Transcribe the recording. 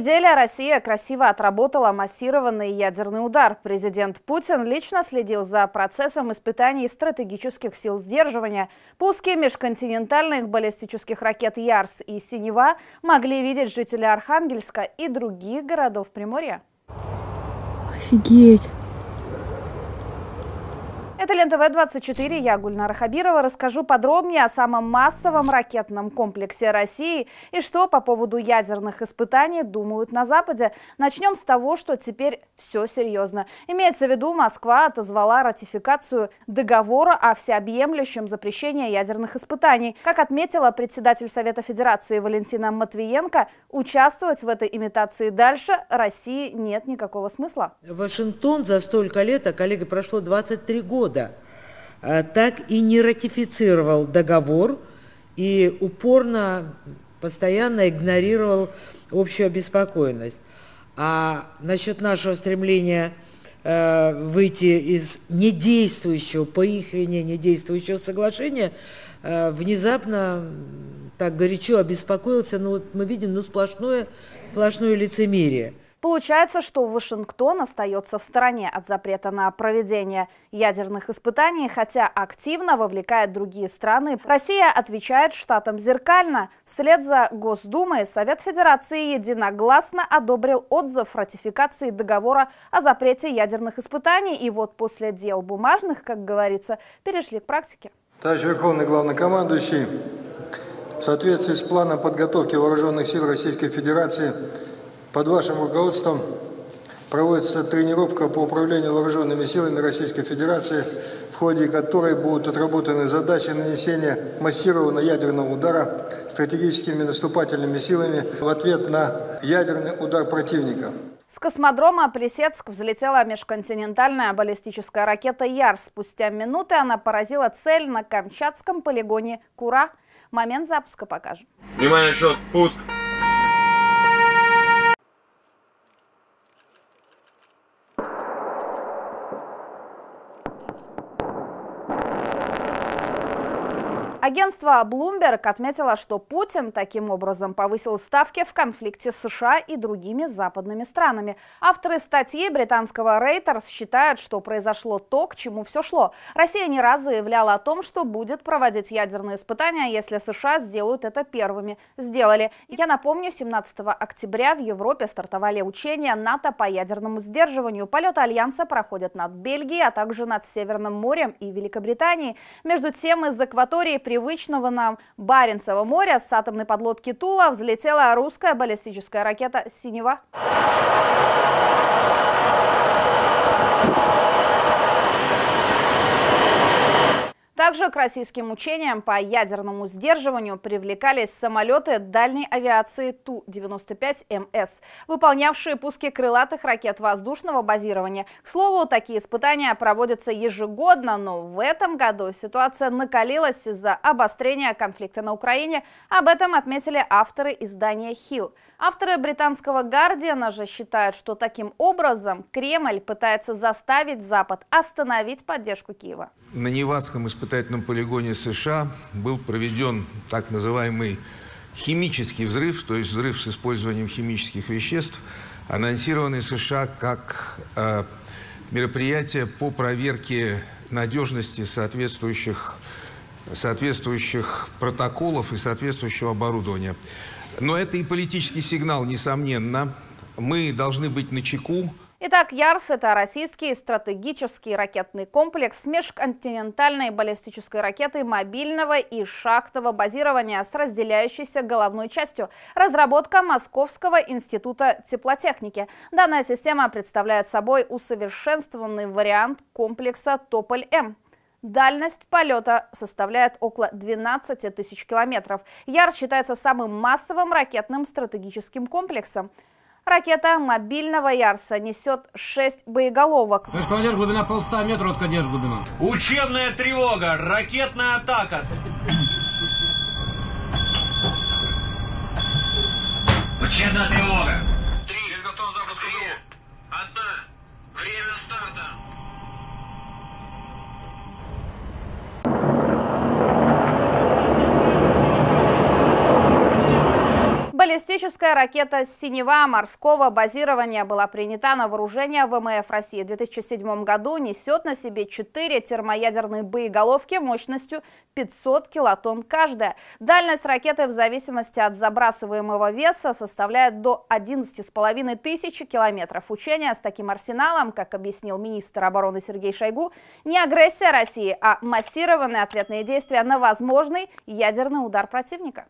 Новая Россия красиво отработала массированный ядерный удар. Президент Путин лично следил за процессом испытаний стратегических сил сдерживания. Пуски межконтинентальных баллистических ракет «Ярс» и «Синева» могли видеть жители Архангельска и других городов Приморья. Офигеть! Это Лента ВТВ-24, я Гульнара Хабирова. Расскажу подробнее о самом массовом ракетном комплексе России и что по поводу ядерных испытаний думают на Западе. Начнем с того, что теперь все серьезно. Имеется в виду, Москва отозвала ратификацию договора о всеобъемлющем запрещении ядерных испытаний. Как отметила председатель Совета Федерации Валентина Матвиенко, участвовать в этой имитации дальше России нет никакого смысла. Вашингтон за столько лет, а коллега прошло 23 года, года э, так и не ратифицировал договор и упорно, постоянно игнорировал общую обеспокоенность. А насчет нашего стремления э, выйти из недействующего, по их вине недействующего соглашения, э, внезапно так горячо обеспокоился, ну вот мы видим, ну сплошное, сплошное лицемерие. Получается, что Вашингтон остается в стороне от запрета на проведение ядерных испытаний, хотя активно вовлекает другие страны. Россия отвечает штатам зеркально. Вслед за Госдумой Совет Федерации единогласно одобрил отзыв ратификации договора о запрете ядерных испытаний. И вот после дел бумажных, как говорится, перешли к практике. Товарищ Верховный Главнокомандующий, в соответствии с планом подготовки Вооруженных сил Российской Федерации под вашим руководством проводится тренировка по управлению вооруженными силами Российской Федерации, в ходе которой будут отработаны задачи нанесения массированного ядерного удара стратегическими наступательными силами в ответ на ядерный удар противника. С космодрома Плесецк взлетела межконтинентальная баллистическая ракета «Яр». Спустя минуты она поразила цель на Камчатском полигоне Кура. Момент запуска покажем. Внимание, счет, пуск. Агентство Bloomberg отметило, что Путин таким образом повысил ставки в конфликте с США и другими западными странами. Авторы статьи британского Reuters считают, что произошло то, к чему все шло. Россия не раз заявляла о том, что будет проводить ядерные испытания, если США сделают это первыми. Сделали. Я напомню, 17 октября в Европе стартовали учения НАТО по ядерному сдерживанию. Полеты Альянса проходят над Бельгией, а также над Северным морем и Великобританией. Между тем, из акватории привычного нам Баренцева моря с атомной подлодки Тула взлетела русская баллистическая ракета «Синева». Также к российским учениям по ядерному сдерживанию привлекались самолеты дальней авиации Ту-95МС, выполнявшие пуски крылатых ракет воздушного базирования. К слову, такие испытания проводятся ежегодно, но в этом году ситуация накалилась из-за обострения конфликта на Украине. Об этом отметили авторы издания «Хилл». Авторы британского «Гардиана» же считают, что таким образом Кремль пытается заставить Запад остановить поддержку Киева. На Невадском испытательном полигоне США был проведен так называемый химический взрыв, то есть взрыв с использованием химических веществ, анонсированный США как э, мероприятие по проверке надежности соответствующих, соответствующих протоколов и соответствующего оборудования. Но это и политический сигнал, несомненно. Мы должны быть на чеку. Итак, Ярс – это российский стратегический ракетный комплекс межконтинентальной баллистической ракетой мобильного и шахтового базирования с разделяющейся головной частью. Разработка Московского института теплотехники. Данная система представляет собой усовершенствованный вариант комплекса «Тополь-М». Дальность полета составляет около 12 тысяч километров. Яр считается самым массовым ракетным стратегическим комплексом. Ракета мобильного Ярса несет 6 боеголовок. Товарищ командир, глубина полста метров, держишь глубину. Учебная тревога, ракетная атака. Баллистическая ракета «Синева» морского базирования была принята на вооружение ВМФ России в 2007 году, несет на себе четыре термоядерные боеголовки мощностью 500 килотонн каждая. Дальность ракеты в зависимости от забрасываемого веса составляет до 11,5 тысяч километров. Учения с таким арсеналом, как объяснил министр обороны Сергей Шойгу, не агрессия России, а массированные ответные действия на возможный ядерный удар противника.